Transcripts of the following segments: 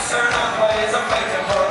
concern on what is a fighting for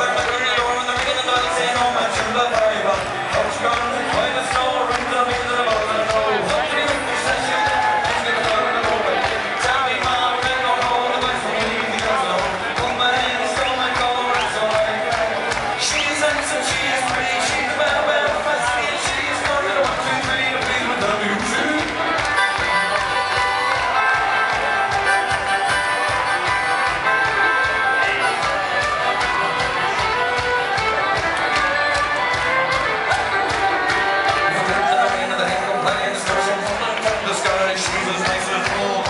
Spiele 6 und 4.